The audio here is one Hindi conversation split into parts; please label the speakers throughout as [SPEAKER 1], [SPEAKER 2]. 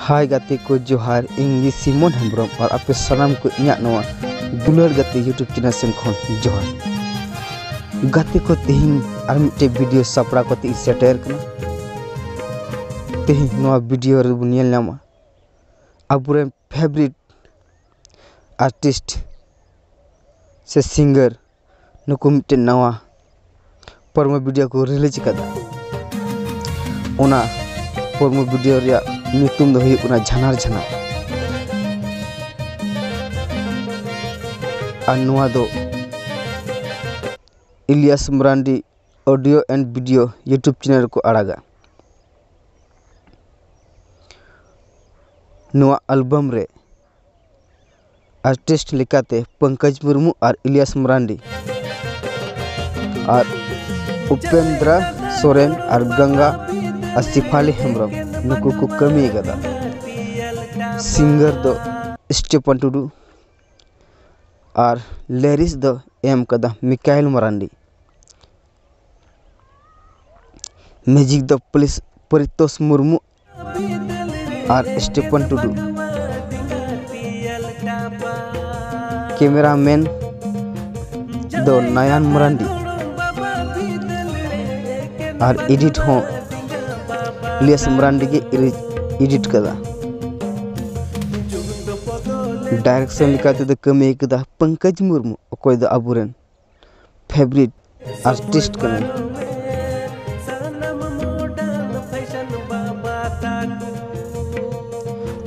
[SPEAKER 1] हाय गति को जोहार इंगी सिमन हेम्ब्रम और आप सामान को इन दुलर गति यूट्यूब चैनल सेन खन जोहार गति को तेहन और मिट्टे वीडियो सपड़ा को सेटेर तेहन वीडियो अब फेवरेट आर्टिस्ट से सिंगर नुक मिट्टे नवा प्रमो वीडियो को रिलीज़ कर promo video Jhanar Jhanar Ilias Marandi audio and video YouTube channel को आड़ा अलबम रे। आर्टिस्ट लेकाते पंकज मुर्मू और इलियास मरांडी। और उपेंद्र सोरेन और गंगा अस्तिफाली हेम्ब्रम नुकु को कमी सिंगर दो स्टेपन टुडू और लेरिस दो एम कदा, मिकाइल मरांडी। मैजिक दो पुलिस, परितोष मुर्मू और स्टेपन टुडू कैमरामैन दो नयन मरांडी। और एडिट हों लियास मरांडी के एडिट कदा डायरेक्शन तो कमी कदा पंकज मुर्मू अकोय फेवरेट आर्टिस्ट कने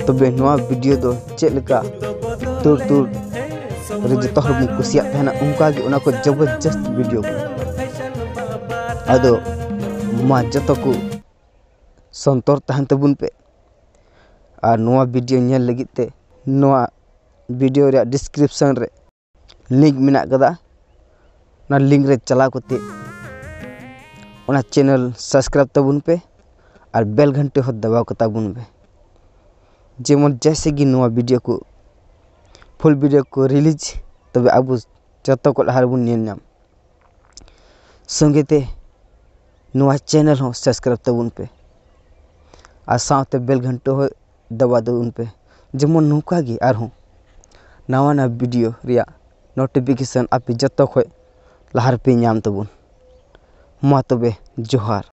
[SPEAKER 1] तबे दो चेलका तुर तुर रे जो तोहर मु कुसिया थाना उनका गे उना को ज़बरदस्त वीडियो अदो जतो को संतर तहन तबुन पे और नेल लगित डिस्क्रिप्शन रे लिंक ना लिंक रे चला कोते ओना चैनल सब्सक्राइब तबुन पे और बेल घंटे हो दबाव कता बुन पे जेमन जैसे कि वीडियो को फुल वीडियो को रिलीज़ तबे अब जतो को लहार बुन नेल नाम संगेते चैनल सब्सक्राइब तबुन पे साथ बेल घंटो हो, दबा दो उन पे। जेमन नौका और नवा वीडियो, रिया। नोटिफिकेशन आप जत खो लहार पे नाम तबुन जोहार।